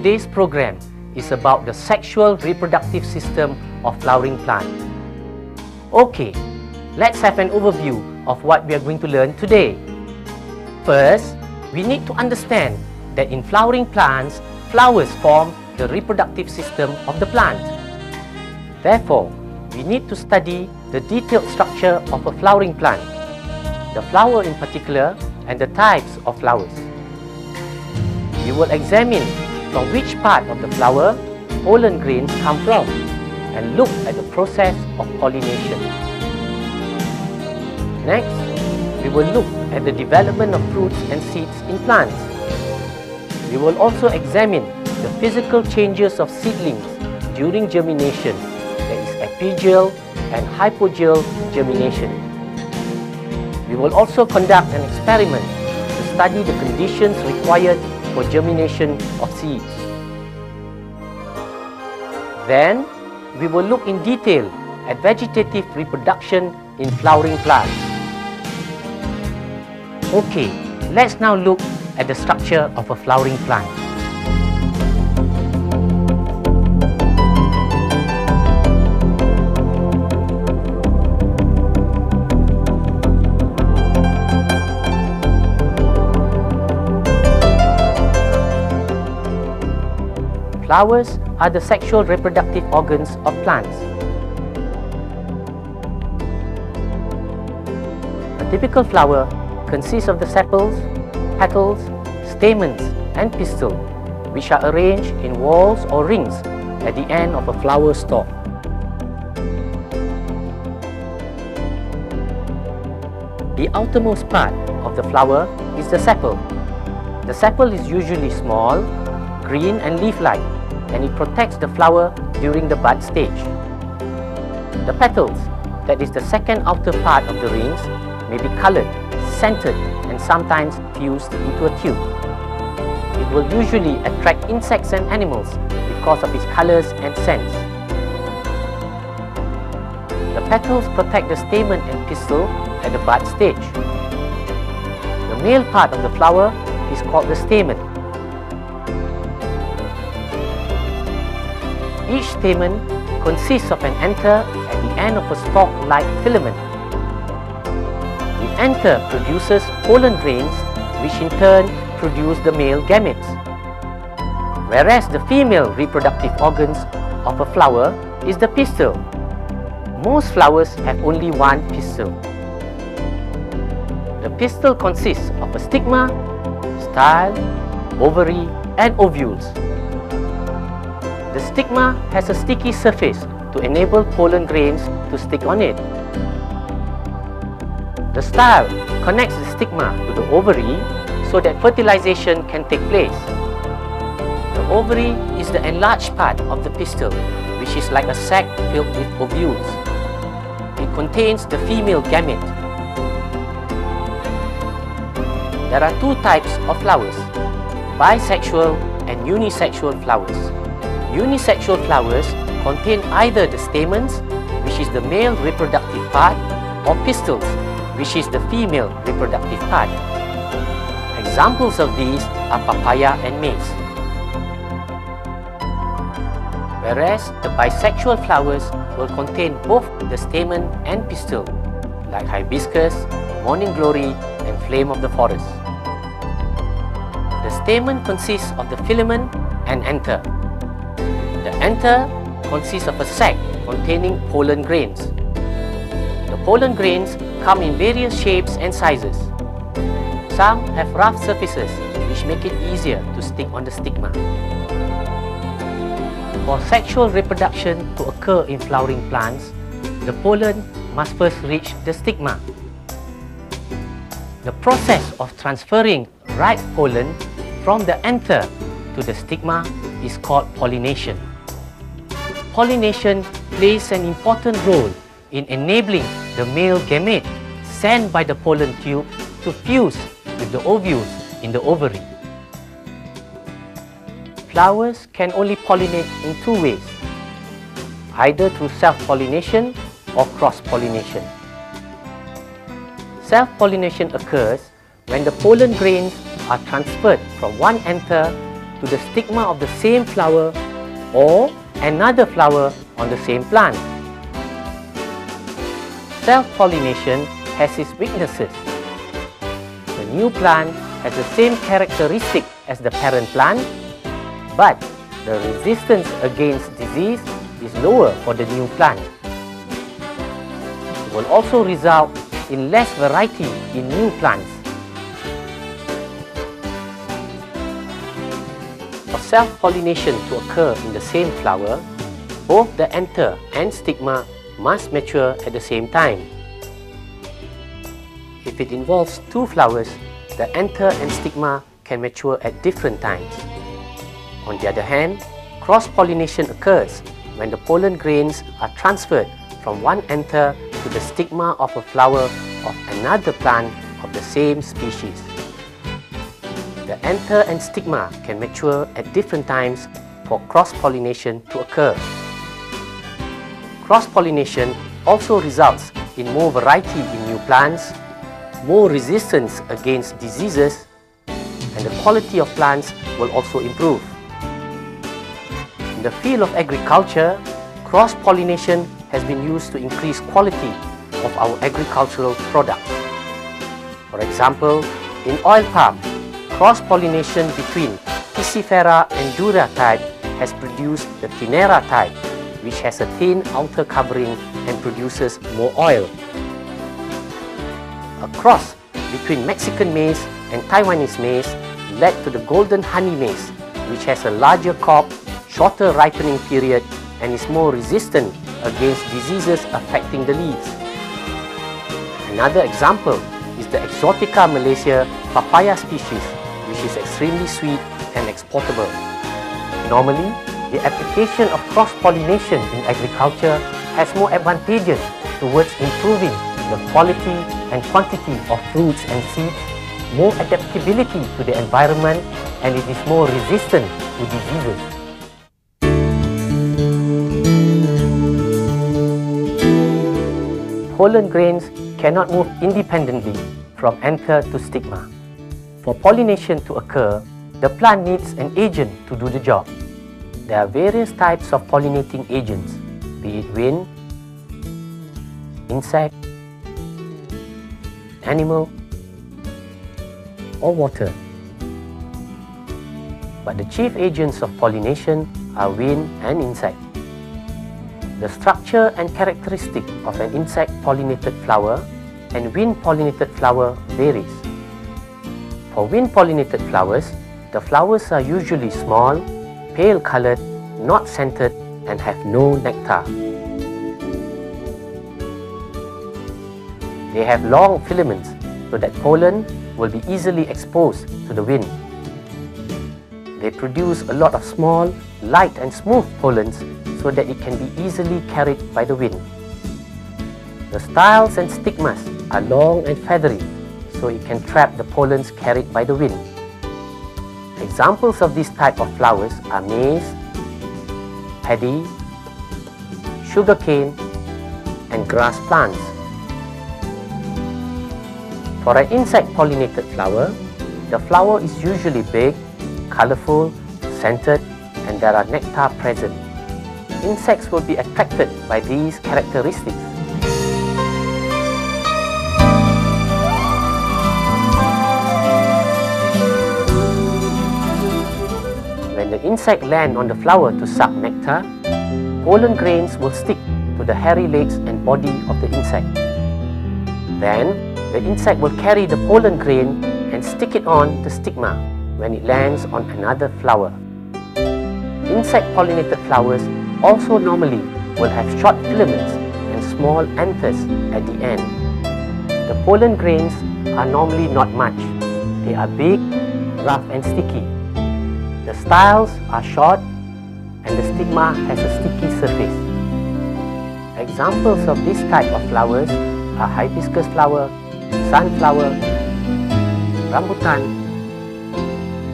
today's program is about the sexual reproductive system of flowering plant. Okay, let's have an overview of what we are going to learn today. First, we need to understand that in flowering plants, flowers form the reproductive system of the plant. Therefore, we need to study the detailed structure of a flowering plant, the flower in particular, and the types of flowers. We will examine from which part of the flower pollen grains come from and look at the process of pollination. Next, we will look at the development of fruits and seeds in plants. We will also examine the physical changes of seedlings during germination, that is epigeal and hypogeal germination. We will also conduct an experiment to study the conditions required for germination of seeds. Then, we will look in detail at vegetative reproduction in flowering plants. Okay, let's now look at the structure of a flowering plant. Flowers are the sexual reproductive organs of plants. A typical flower consists of the sepals, petals, stamens and pistil which are arranged in whorls or rings at the end of a flower stalk. The outermost part of the flower is the sepal. The sepal is usually small, green and leaf-like and it protects the flower during the bud stage. The petals, that is the second outer part of the rings, may be coloured, scented and sometimes fused into a tube. It will usually attract insects and animals because of its colours and scents. The petals protect the stamen and pistil at the bud stage. The male part of the flower is called the stamen Each stamen consists of an anther at the end of a stalk-like filament. The anther produces pollen grains which in turn produce the male gametes. Whereas the female reproductive organs of a flower is the pistil. Most flowers have only one pistil. The pistil consists of a stigma, style, ovary and ovules. Stigma has a sticky surface to enable pollen grains to stick on it. The style connects the stigma to the ovary so that fertilization can take place. The ovary is the enlarged part of the pistil, which is like a sac filled with ovules. It contains the female gamete. There are two types of flowers, bisexual and unisexual flowers. Unisexual flowers contain either the stamens, which is the male reproductive part, or pistils, which is the female reproductive part. Examples of these are papaya and maize. Whereas the bisexual flowers will contain both the stamen and pistil, like hibiscus, morning glory, and flame of the forest. The stamen consists of the filament and anther. The anther consists of a sac containing pollen grains. The pollen grains come in various shapes and sizes. Some have rough surfaces which make it easier to stick on the stigma. For sexual reproduction to occur in flowering plants, the pollen must first reach the stigma. The process of transferring ripe pollen from the anther to the stigma is called pollination pollination plays an important role in enabling the male gamete sent by the pollen tube to fuse with the ovules in the ovary. Flowers can only pollinate in two ways, either through self-pollination or cross-pollination. Self-pollination occurs when the pollen grains are transferred from one anther to the stigma of the same flower or another flower on the same plant. Self-pollination has its weaknesses. The new plant has the same characteristic as the parent plant, but the resistance against disease is lower for the new plant. It will also result in less variety in new plants. Self-pollination to occur in the same flower, both the anther and stigma must mature at the same time. If it involves two flowers, the anther and stigma can mature at different times. On the other hand, cross-pollination occurs when the pollen grains are transferred from one anther to the stigma of a flower of another plant of the same species. The anther and stigma can mature at different times for cross-pollination to occur. Cross-pollination also results in more variety in new plants more resistance against diseases and the quality of plants will also improve. In the field of agriculture, cross-pollination has been used to increase quality of our agricultural products. For example, in oil palm, cross-pollination between Pisifera and Dura type has produced the Tenera type, which has a thin outer covering and produces more oil a cross between Mexican maize and Taiwanese maize led to the golden honey maize, which has a larger cob, shorter ripening period, and is more resistant against diseases affecting the leaves. Another example is the Exotica malaysia papaya species, which is extremely sweet and exportable. Normally, the application of cross-pollination in agriculture has more advantages towards improving the quality and quantity of fruits and seeds, more adaptability to the environment, and it is more resistant to diseases. Pollen grains cannot move independently from anther to stigma. For pollination to occur, the plant needs an agent to do the job. There are various types of pollinating agents, be it wind, insect, animal, or water. But the chief agents of pollination are wind and insect. The structure and characteristic of an insect-pollinated flower and wind-pollinated flower varies. For wind-pollinated flowers, the flowers are usually small, pale-colored, not scented, and have no nectar. They have long filaments so that pollen will be easily exposed to the wind. They produce a lot of small, light and smooth pollens so that it can be easily carried by the wind. The styles and stigmas are long and feathery so it can trap the pollens carried by the wind. Examples of this type of flowers are maize, paddy, sugarcane, and grass plants. For an insect-pollinated flower, the flower is usually big, colorful, scented, and there are nectar present. Insects will be attracted by these characteristics. Insect land on the flower to suck nectar, pollen grains will stick to the hairy legs and body of the insect. Then, the insect will carry the pollen grain and stick it on the stigma when it lands on another flower. Insect-pollinated flowers also normally will have short filaments and small anthers at the end. The pollen grains are normally not much. They are big, rough and sticky. Styles are short and the stigma has a sticky surface. Examples of this type of flowers are hibiscus flower, sunflower, rambutan,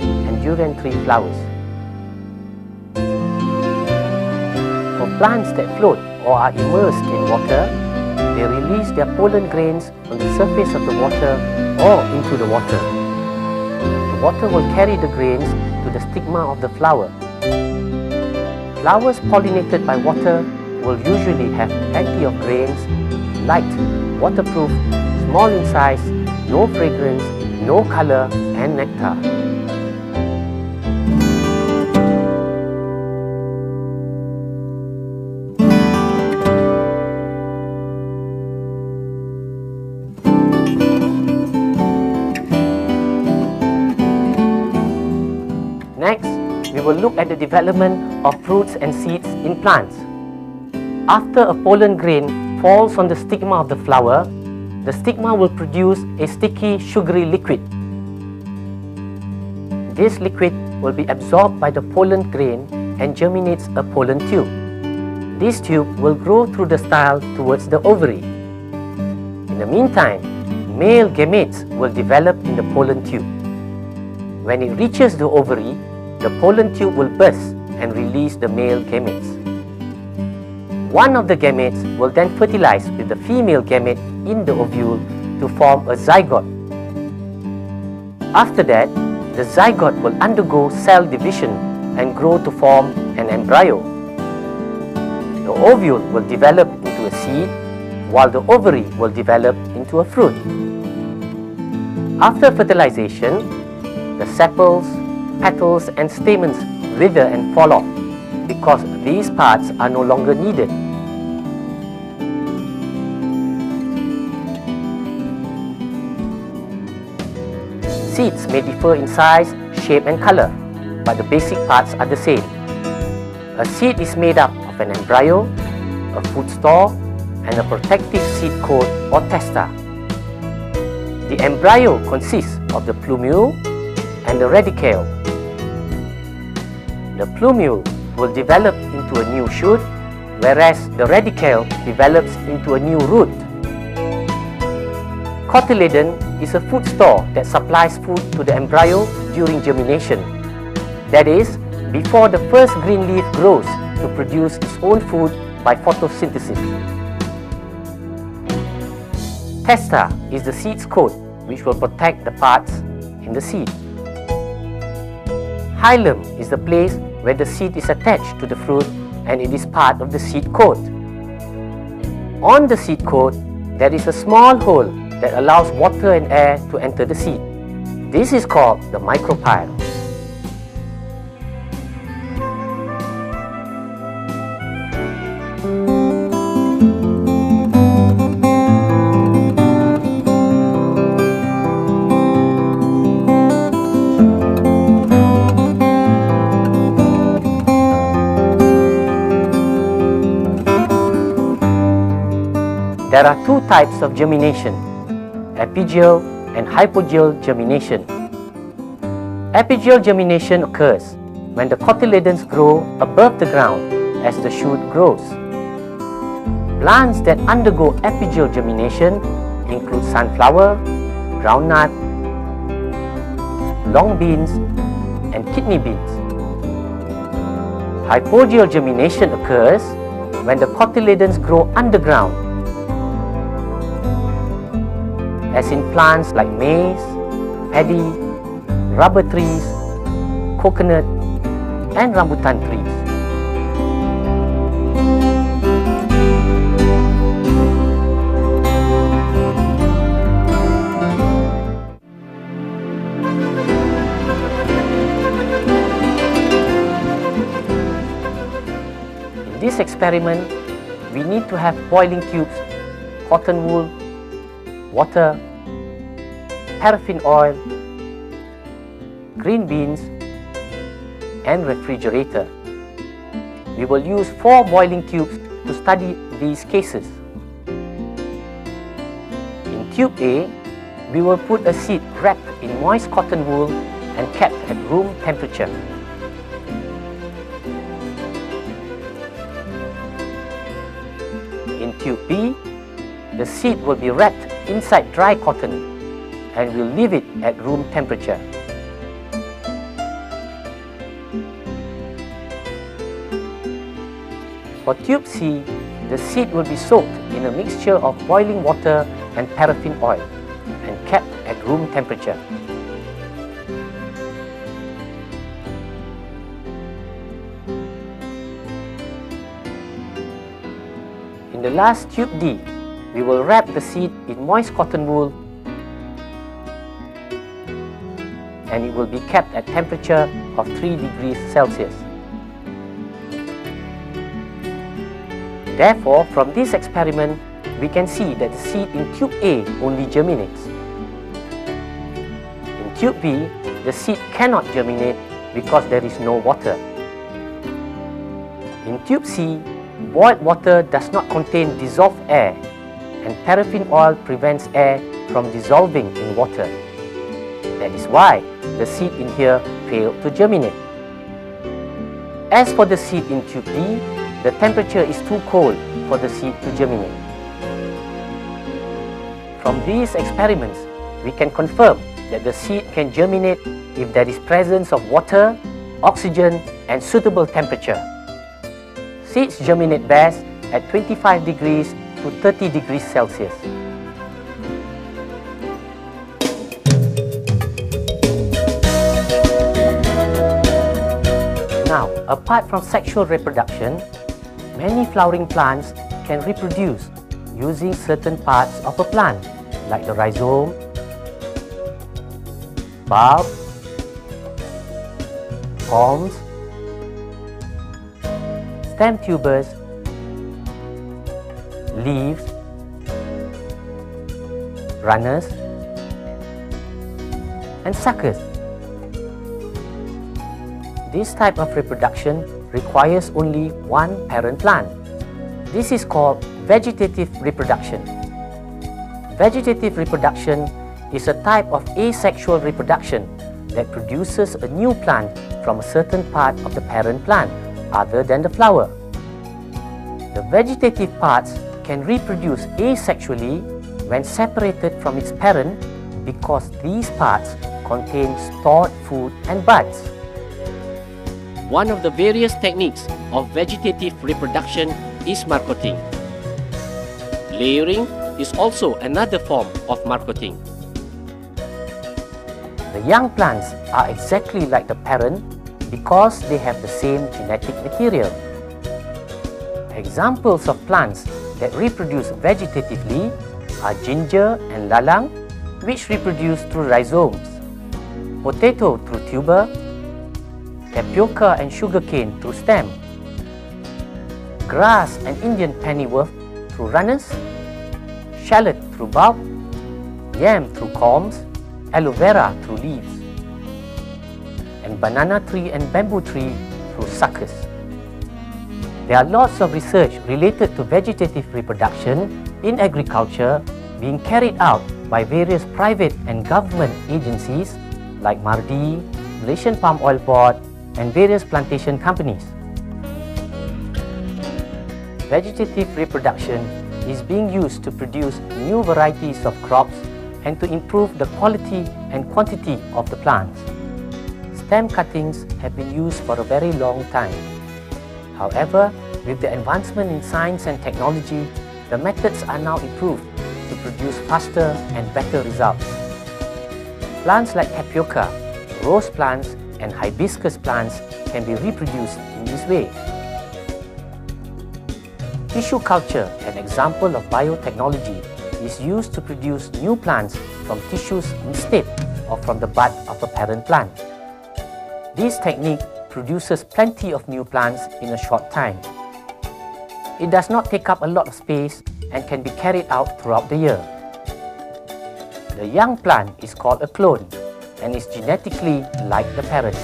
and durian tree flowers. For plants that float or are immersed in water, they release their pollen grains on the surface of the water or into the water. Water will carry the grains to the stigma of the flower. Flowers pollinated by water will usually have plenty of grains, light, waterproof, small in size, no fragrance, no color and nectar. At the development of fruits and seeds in plants. After a pollen grain falls on the stigma of the flower, the stigma will produce a sticky sugary liquid. This liquid will be absorbed by the pollen grain and germinates a pollen tube. This tube will grow through the style towards the ovary. In the meantime, male gametes will develop in the pollen tube. When it reaches the ovary, the pollen tube will burst and release the male gametes. One of the gametes will then fertilize with the female gamete in the ovule to form a zygote. After that, the zygote will undergo cell division and grow to form an embryo. The ovule will develop into a seed, while the ovary will develop into a fruit. After fertilization, the sepals, petals and stamens wither and fall off because these parts are no longer needed. Seeds may differ in size, shape and color, but the basic parts are the same. A seed is made up of an embryo, a food store, and a protective seed coat or testa. The embryo consists of the plumule and the radicle. The plumule will develop into a new shoot, whereas the radicle develops into a new root. Cotyledon is a food store that supplies food to the embryo during germination. That is, before the first green leaf grows to produce its own food by photosynthesis. Testa is the seed's coat which will protect the parts in the seed. Hilum is the place where the seed is attached to the fruit and it is part of the seed coat. On the seed coat, there is a small hole that allows water and air to enter the seed. This is called the micropyle. There are two types of germination, epigeal and hypogeal germination. Epigeal germination occurs when the cotyledons grow above the ground as the shoot grows. Plants that undergo epigeal germination include sunflower, groundnut, long beans, and kidney beans. Hypogeal germination occurs when the cotyledons grow underground as in plants like maize, paddy, rubber trees, coconut, and rambutan trees. In this experiment, we need to have boiling tubes, cotton wool, water, paraffin oil, green beans, and refrigerator. We will use four boiling tubes to study these cases. In tube A, we will put a seed wrapped in moist cotton wool and kept at room temperature. In tube B, the seed will be wrapped inside dry cotton and we'll leave it at room temperature. For tube C, the seed will be soaked in a mixture of boiling water and paraffin oil and kept at room temperature. In the last tube D, we will wrap the seed in moist cotton wool and it will be kept at temperature of 3 degrees Celsius. Therefore, from this experiment, we can see that the seed in tube A only germinates. In tube B, the seed cannot germinate because there is no water. In tube C, boiled water does not contain dissolved air and paraffin oil prevents air from dissolving in water. That is why the seed in here failed to germinate. As for the seed in tube D, the temperature is too cold for the seed to germinate. From these experiments, we can confirm that the seed can germinate if there is presence of water, oxygen and suitable temperature. Seeds germinate best at 25 degrees to 30 degrees Celsius. Now, apart from sexual reproduction, many flowering plants can reproduce using certain parts of a plant like the rhizome, bulb, palms, stem tubers, leaves, runners, and suckers. This type of reproduction requires only one parent plant. This is called vegetative reproduction. Vegetative reproduction is a type of asexual reproduction that produces a new plant from a certain part of the parent plant other than the flower. The vegetative parts can reproduce asexually when separated from its parent because these parts contain stored food and buds. One of the various techniques of vegetative reproduction is marcoting. Layering is also another form of marcoting. The young plants are exactly like the parent because they have the same genetic material. Examples of plants that reproduce vegetatively are ginger and lalang, which reproduce through rhizomes, potato through tuber, tapioca and sugarcane through stem, grass and Indian pennywort through runners, shallot through bulb, yam through corms, aloe vera through leaves and banana tree and bamboo tree through suckers. There are lots of research related to vegetative reproduction in agriculture being carried out by various private and government agencies like MARDI, Malaysian Palm Oil Board and various plantation companies. Vegetative reproduction is being used to produce new varieties of crops and to improve the quality and quantity of the plants stem cuttings have been used for a very long time. However, with the advancement in science and technology, the methods are now improved to produce faster and better results. Plants like tapioca, rose plants and hibiscus plants can be reproduced in this way. Tissue culture, an example of biotechnology, is used to produce new plants from tissues instead of from the bud of a parent plant. This technique produces plenty of new plants in a short time. It does not take up a lot of space and can be carried out throughout the year. The young plant is called a clone and is genetically like the parent.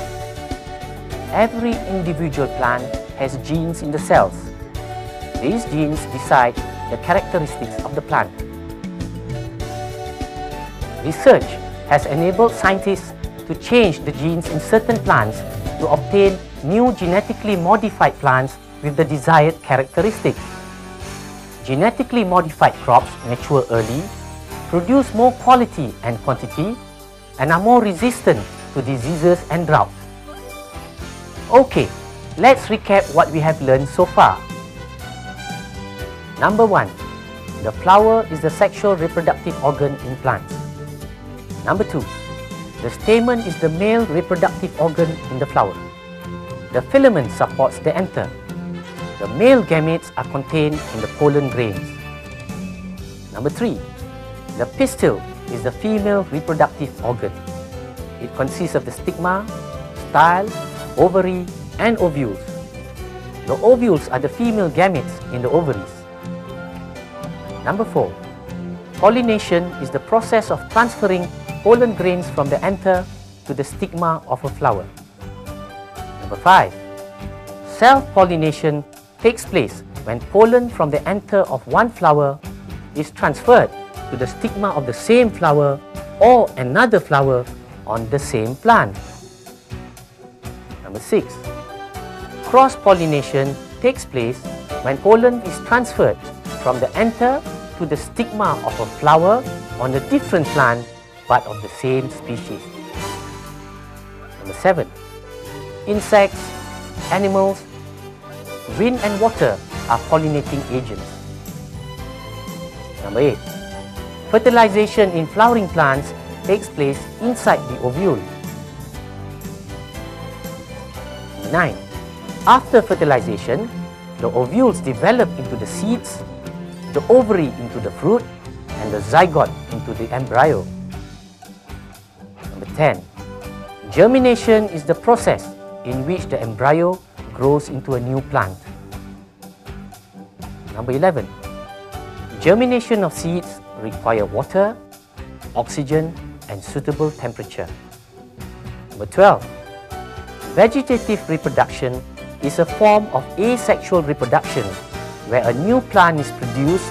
Every individual plant has genes in the cells. These genes decide the characteristics of the plant. Research has enabled scientists to change the genes in certain plants to obtain new genetically modified plants with the desired characteristics. Genetically modified crops mature early, produce more quality and quantity, and are more resistant to diseases and drought. Okay, let's recap what we have learned so far. Number 1. The flower is the sexual reproductive organ in plants. Number 2. The stamen is the male reproductive organ in the flower. The filament supports the anther. The male gametes are contained in the pollen grains. Number 3. The pistil is the female reproductive organ. It consists of the stigma, style, ovary and ovules. The ovules are the female gametes in the ovaries. Number 4. Pollination is the process of transferring pollen grains from the anther to the stigma of a flower. Number 5. Self-pollination takes place when pollen from the anther of one flower is transferred to the stigma of the same flower or another flower on the same plant. Number 6. Cross-pollination takes place when pollen is transferred from the anther to the stigma of a flower on a different plant but of the same species. Number 7. Insects, animals, wind and water are pollinating agents. Number 8. Fertilization in flowering plants takes place inside the ovule. Number 9. After fertilization, the ovules develop into the seeds, the ovary into the fruit, and the zygote into the embryo. Number 10. Germination is the process in which the embryo grows into a new plant. Number 11. Germination of seeds require water, oxygen and suitable temperature. Number 12. Vegetative reproduction is a form of asexual reproduction where a new plant is produced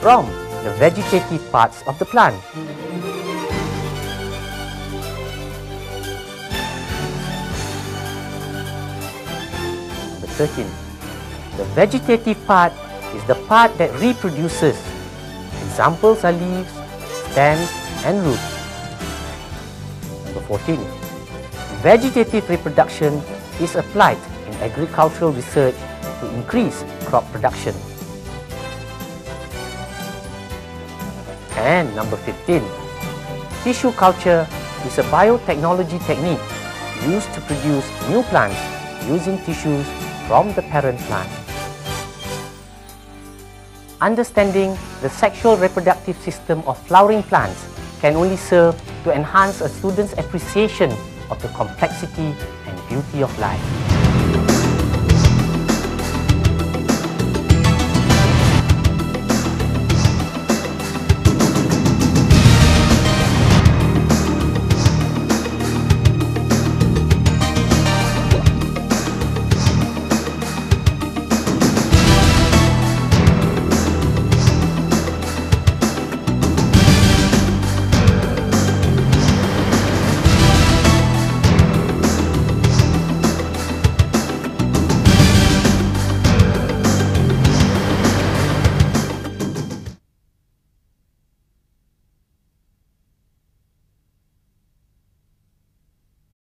from the vegetative parts of the plant. 13. The vegetative part is the part that reproduces. Examples are leaves, stems and roots. Number 14. Vegetative reproduction is applied in agricultural research to increase crop production. And number 15. Tissue culture is a biotechnology technique used to produce new plants using tissues from the parent plant. Understanding the sexual reproductive system of flowering plants can only serve to enhance a student's appreciation of the complexity and beauty of life.